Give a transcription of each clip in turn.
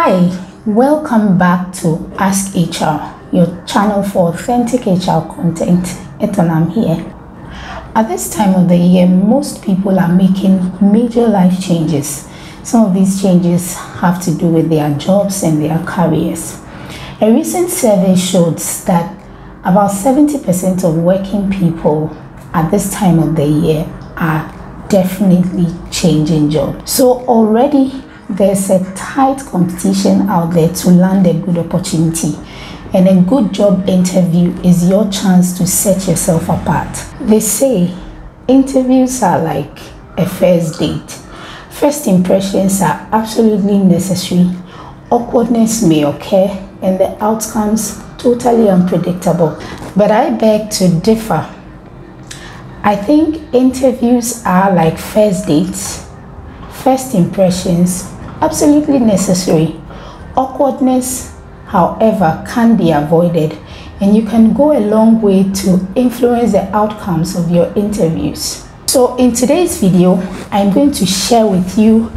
Hi, welcome back to Ask HR, your channel for authentic HR content. Etonam here. At this time of the year, most people are making major life changes. Some of these changes have to do with their jobs and their careers. A recent survey showed that about 70% of working people at this time of the year are definitely changing jobs. So already there's a tight competition out there to land a good opportunity and a good job interview is your chance to set yourself apart. They say interviews are like a first date. First impressions are absolutely necessary. Awkwardness may occur and the outcomes totally unpredictable. But I beg to differ. I think interviews are like first dates, first impressions, absolutely necessary. Awkwardness, however, can be avoided and you can go a long way to influence the outcomes of your interviews. So in today's video, I'm going to share with you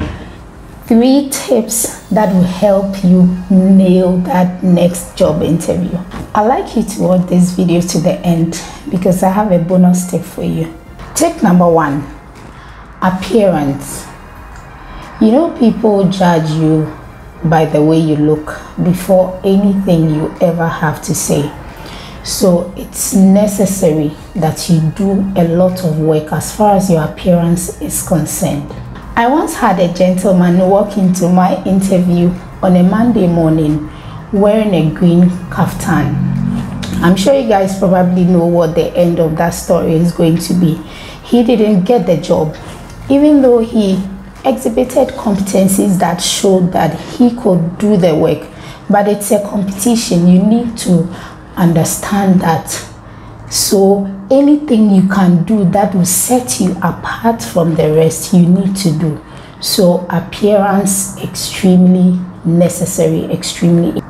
three tips that will help you nail that next job interview. I'd like you to watch this video to the end because I have a bonus tip for you. Tip number one, appearance. You know, people judge you by the way you look before anything you ever have to say. So it's necessary that you do a lot of work as far as your appearance is concerned. I once had a gentleman walk into my interview on a Monday morning wearing a green kaftan. I'm sure you guys probably know what the end of that story is going to be. He didn't get the job, even though he exhibited competencies that showed that he could do the work. But it's a competition. You need to understand that. So anything you can do that will set you apart from the rest, you need to do. So appearance extremely necessary, extremely.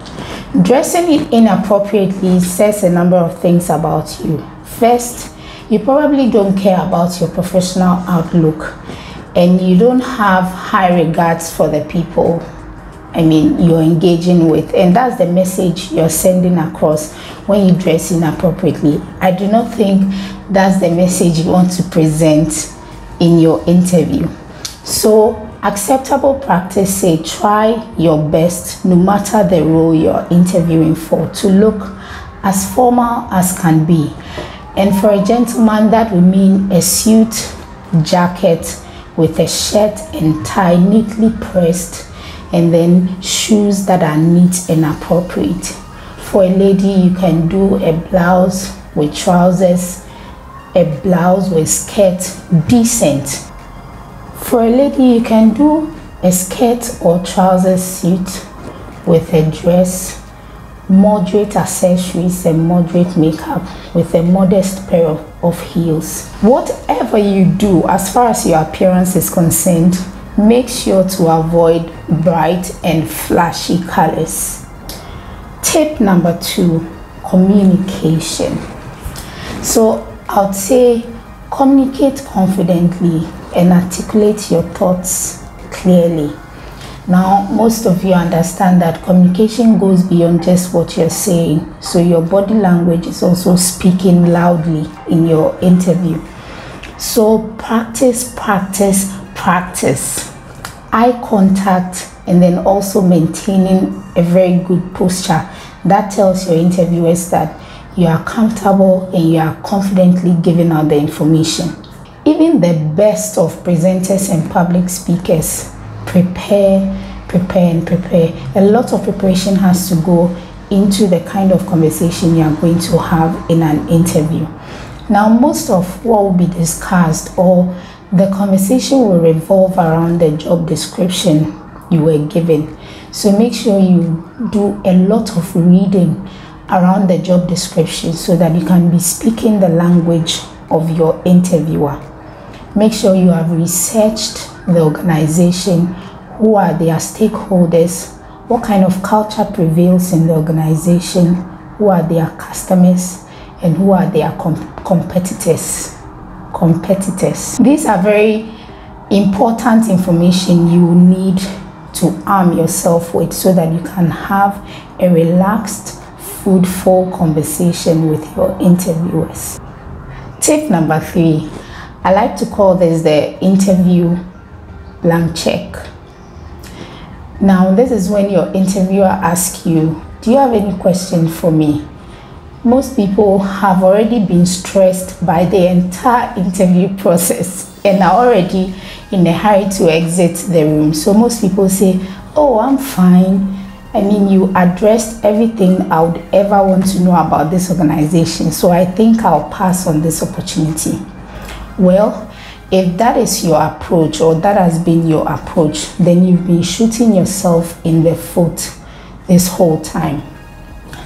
Dressing it inappropriately says a number of things about you. First, you probably don't care about your professional outlook and you don't have high regards for the people I mean you're engaging with and that's the message you're sending across when you dress inappropriately. I do not think that's the message you want to present in your interview. So acceptable practice say try your best no matter the role you're interviewing for to look as formal as can be. And for a gentleman that would mean a suit, jacket, with a shirt and tie neatly pressed and then shoes that are neat and appropriate. For a lady, you can do a blouse with trousers, a blouse with skirt, decent. For a lady, you can do a skirt or trousers suit with a dress moderate accessories and moderate makeup with a modest pair of, of heels. Whatever you do as far as your appearance is concerned, make sure to avoid bright and flashy colors. Tip number two, communication. So I would say communicate confidently and articulate your thoughts clearly. Now, most of you understand that communication goes beyond just what you're saying. So your body language is also speaking loudly in your interview. So practice, practice, practice. Eye contact and then also maintaining a very good posture. That tells your interviewers that you are comfortable and you are confidently giving out the information. Even the best of presenters and public speakers prepare, prepare, and prepare. A lot of preparation has to go into the kind of conversation you are going to have in an interview. Now, most of what will be discussed or the conversation will revolve around the job description you were given. So make sure you do a lot of reading around the job description so that you can be speaking the language of your interviewer. Make sure you have researched the organization, who are their stakeholders, what kind of culture prevails in the organization, who are their customers, and who are their com competitors. Competitors. These are very important information you need to arm yourself with so that you can have a relaxed, fruitful conversation with your interviewers. Tip number three I like to call this the interview blank check. Now, this is when your interviewer asks you, Do you have any question for me? Most people have already been stressed by the entire interview process and are already in a hurry to exit the room. So, most people say, Oh, I'm fine. I mean, you addressed everything I would ever want to know about this organization. So, I think I'll pass on this opportunity. Well, if that is your approach or that has been your approach, then you've been shooting yourself in the foot this whole time.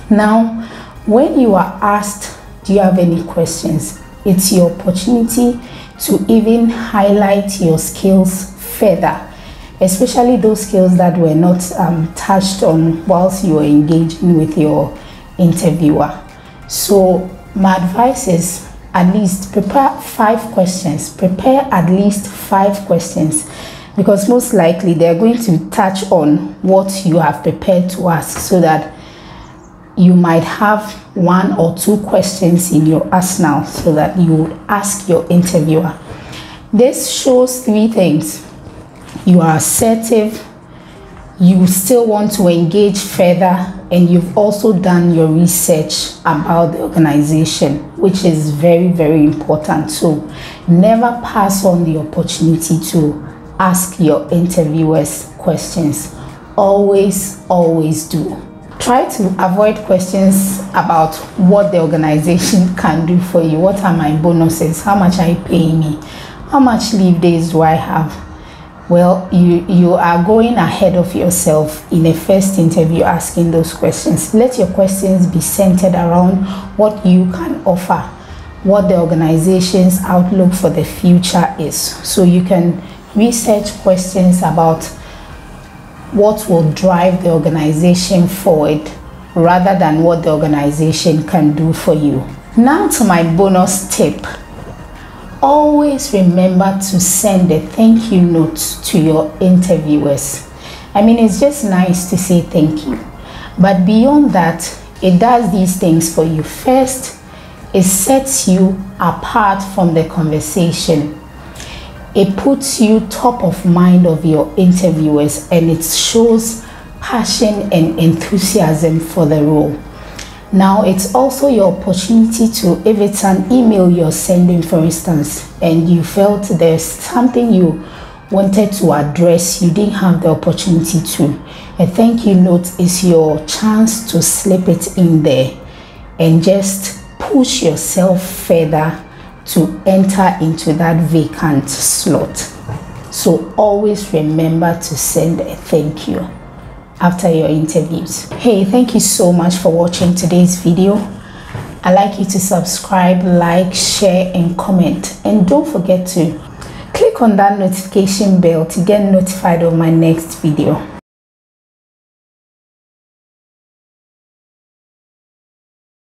Now, when you are asked, Do you have any questions? It's your opportunity to even highlight your skills further, especially those skills that were not um, touched on whilst you were engaging with your interviewer. So, my advice is at least prepare five questions. Prepare at least five questions because most likely they're going to touch on what you have prepared to ask so that you might have one or two questions in your arsenal so that you would ask your interviewer. This shows three things. You are assertive, you still want to engage further and you've also done your research about the organization which is very very important so never pass on the opportunity to ask your interviewers questions. Always always do. Try to avoid questions about what the organization can do for you. What are my bonuses? How much are you paying me? How much leave days do i have well you you are going ahead of yourself in a first interview asking those questions. Let your questions be centered around what you can offer what the organization's outlook for the future is. So you can research questions about what will drive the organization forward rather than what the organization can do for you. Now to my bonus tip always remember to send a thank you note to your interviewers. I mean, it's just nice to say thank you. But beyond that, it does these things for you. First, it sets you apart from the conversation. It puts you top of mind of your interviewers and it shows passion and enthusiasm for the role. Now it's also your opportunity to, if it's an email you're sending, for instance, and you felt there's something you wanted to address, you didn't have the opportunity to. A thank you note is your chance to slip it in there and just push yourself further to enter into that vacant slot. So always remember to send a thank you after your interviews. Hey, thank you so much for watching today's video. I'd like you to subscribe, like, share, and comment. And don't forget to click on that notification bell to get notified of my next video.